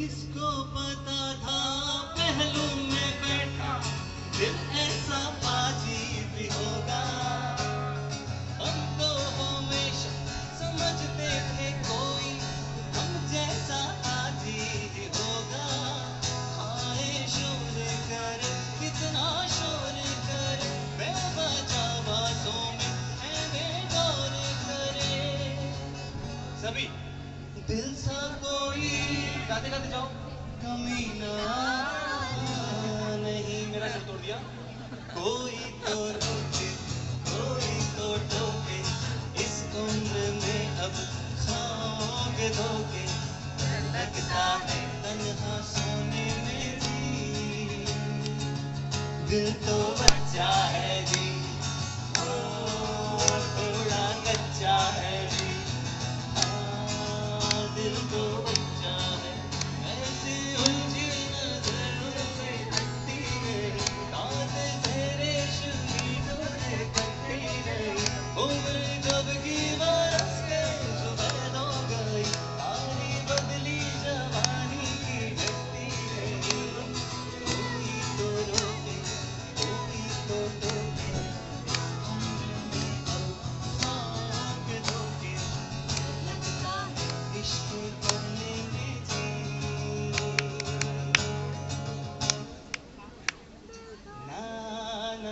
किसको पता था? पहलू में बैठा, दिल ऐसा अजीब होगा। हम तो हमेशा समझते थे कोई, हम जैसा अजीब होगा। हाय शोर कर, कितना शोर कर बेवजह बातों में गौर करे। सभी दिल सा कोई गाते गाते जाओ। कमीना नहीं मेरा सर तोड़ दिया। कोई तो रोके, कोई तो टोके, इस उम्र में अब खाओगे धोके लगता है तन्हा सोने में दिल तो बच्चा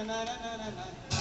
na na na na na.